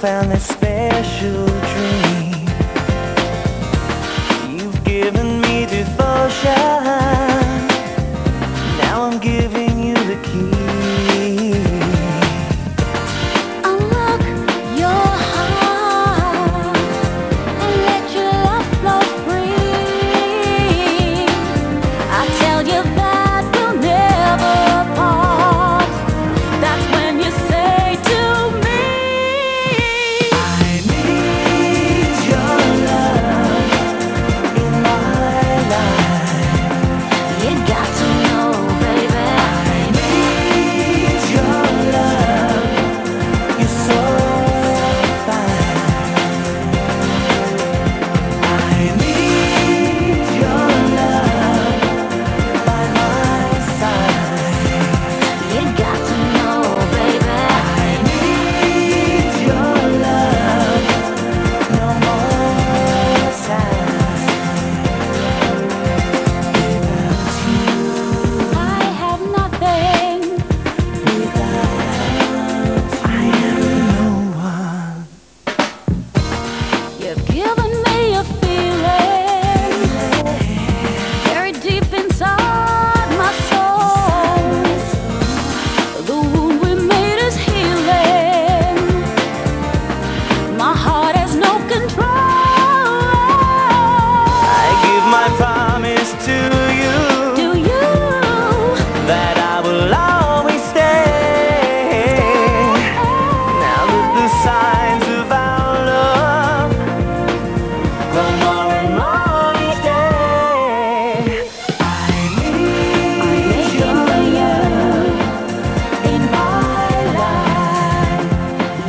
found this special dream. give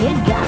it got